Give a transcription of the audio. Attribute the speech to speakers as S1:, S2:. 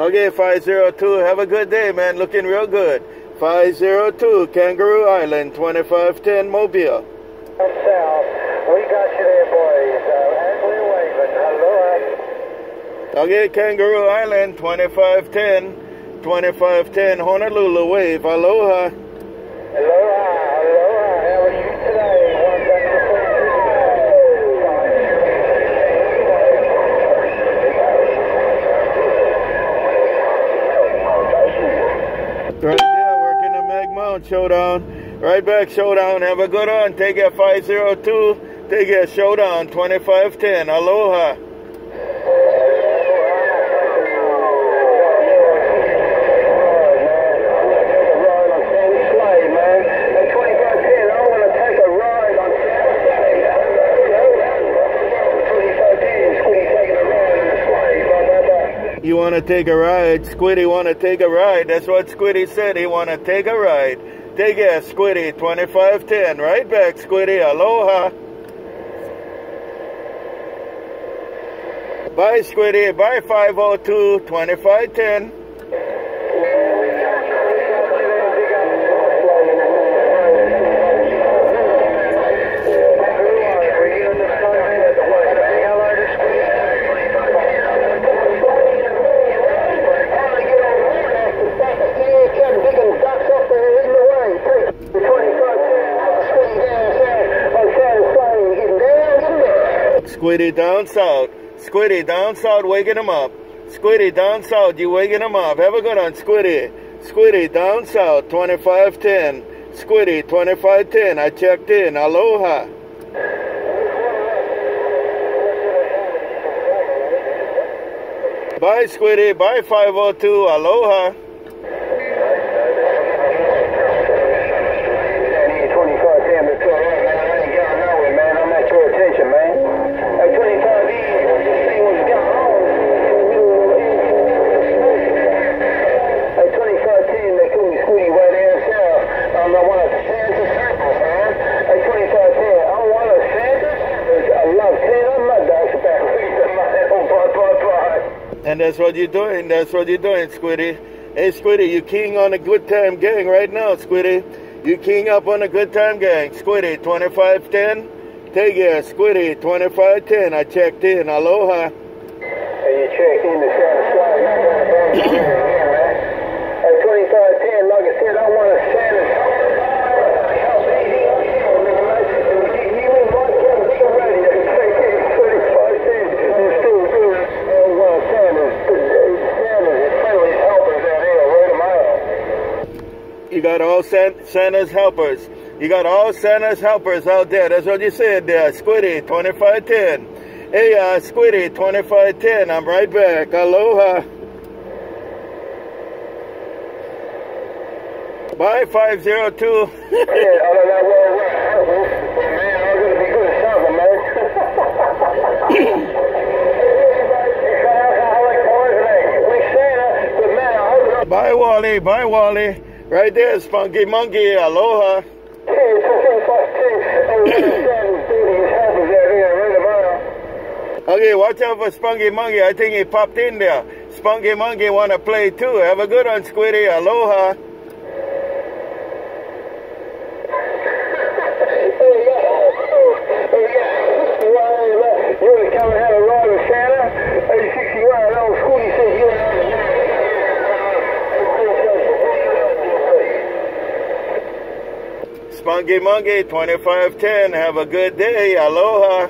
S1: Okay, 502. Have a good day, man. Looking real good. 502, Kangaroo Island, 2510 Mobile.
S2: South. We got you there, boys. Uh, as we're waving. Aloha.
S1: Okay, Kangaroo Island, 2510, 2510 Honolulu Wave. Aloha.
S2: Aloha. How are you today? One back
S1: Right there, working the Mount Showdown. Right back, Showdown. Have a good one. Take it 502. Take it Showdown 2510. Aloha.
S2: To take a ride?
S1: Squidy want to take a ride. That's what Squidy said. He want to take a ride. Take it, Squidy 2510. Right back, Squidy. Aloha. Bye, Squidy. Bye, 502 2510. Squidy down south. Squidy down south, waking him up. Squidy down south, you waking him up. Have a good one, Squidy. Squidy down south, 2510. Squidy 2510. I checked in. Aloha. Bye, Squidy. Bye, 502. Aloha. And that's what you're doing. That's what you're doing, Squidy. Hey, Squidy, you king on a good time gang right now, Squidy. You king up on a good time gang. Squidy, 2510. Take it, Squidy, 2510. I checked in. Aloha.
S2: Hey, you checked in the Santa
S1: got all San- Santa's helpers. You got all Santa's helpers out there. That's what you said there. Squidy, 2510. Hey, uh, Squidy, 2510. I'm right back. Aloha. Bye, 502. Bye, Wally. Bye, Wally. Right there, Spunky Monkey. Aloha. Okay, watch out for Spunky Monkey. I think he popped in there. Spunky Monkey want to play too. Have a good one, Squidy. Aloha. Spunky Monkey, 2510. Have a good day. Aloha.